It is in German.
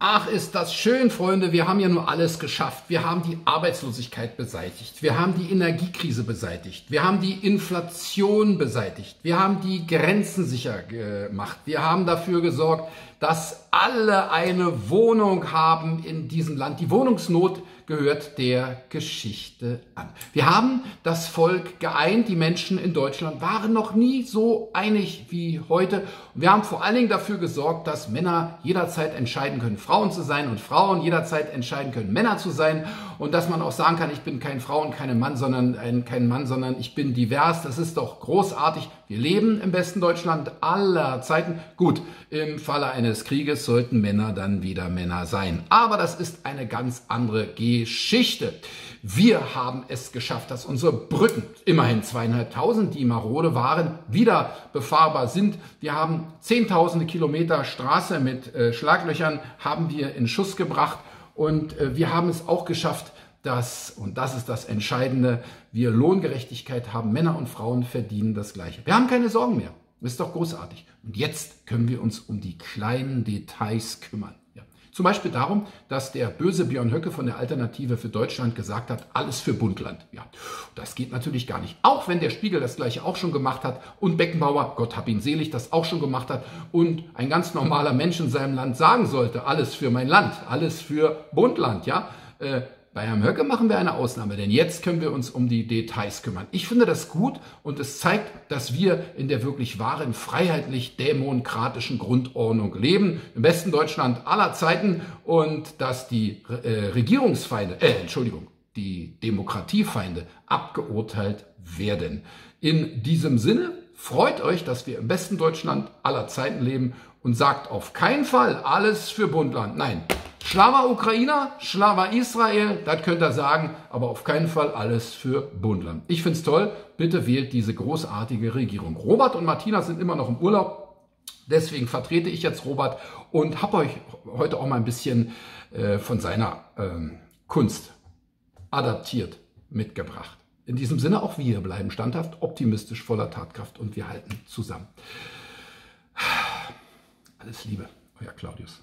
Ach, ist das schön, Freunde. Wir haben ja nur alles geschafft. Wir haben die Arbeitslosigkeit beseitigt. Wir haben die Energiekrise beseitigt. Wir haben die Inflation beseitigt. Wir haben die Grenzen sicher gemacht. Wir haben dafür gesorgt, dass alle eine Wohnung haben in diesem Land. Die Wohnungsnot gehört der Geschichte an. Wir haben das Volk geeint. Die Menschen in Deutschland waren noch nie so einig wie heute. Wir haben vor allen Dingen dafür gesorgt, dass Männer jederzeit entscheiden können, Frauen zu sein und Frauen jederzeit entscheiden können, Männer zu sein. Und dass man auch sagen kann, ich bin kein Frau und kein Mann, sondern ein, kein Mann, sondern ich bin divers. Das ist doch großartig. Wir leben im besten Deutschland aller Zeiten. Gut, im Falle eines Krieges sollten Männer dann wieder Männer sein. Aber das ist eine ganz andere Geschichte. Wir haben es geschafft, dass unsere Brücken, immerhin zweieinhalbtausend, die marode waren, wieder befahrbar sind. Wir haben zehntausende Kilometer Straße mit äh, Schlaglöchern haben wir in Schuss gebracht und äh, wir haben es auch geschafft, dass, und das ist das Entscheidende, wir Lohngerechtigkeit haben. Männer und Frauen verdienen das Gleiche. Wir haben keine Sorgen mehr. Ist doch großartig. Und jetzt können wir uns um die kleinen Details kümmern. Zum Beispiel darum, dass der böse Björn Höcke von der Alternative für Deutschland gesagt hat, alles für Bundland. Ja, das geht natürlich gar nicht. Auch wenn der Spiegel das gleiche auch schon gemacht hat und Beckenbauer, Gott hab ihn selig, das auch schon gemacht hat und ein ganz normaler Mensch in seinem Land sagen sollte, alles für mein Land, alles für Bundland. Ja, äh, bei Herrn Höcke machen wir eine Ausnahme, denn jetzt können wir uns um die Details kümmern. Ich finde das gut und es zeigt, dass wir in der wirklich wahren freiheitlich-demokratischen Grundordnung leben, im besten Deutschland aller Zeiten und dass die äh, Regierungsfeinde, äh, Entschuldigung, die Demokratiefeinde abgeurteilt werden. In diesem Sinne freut euch, dass wir im besten Deutschland aller Zeiten leben und sagt auf keinen Fall alles für Bundland. Nein, Schlava Ukrainer, Schlava Israel, das könnt ihr sagen, aber auf keinen Fall alles für Bundland. Ich finde es toll, bitte wählt diese großartige Regierung. Robert und Martina sind immer noch im Urlaub, deswegen vertrete ich jetzt Robert und habe euch heute auch mal ein bisschen äh, von seiner ähm, Kunst adaptiert mitgebracht. In diesem Sinne auch wir bleiben standhaft, optimistisch, voller Tatkraft und wir halten zusammen. Alles Liebe, euer Claudius.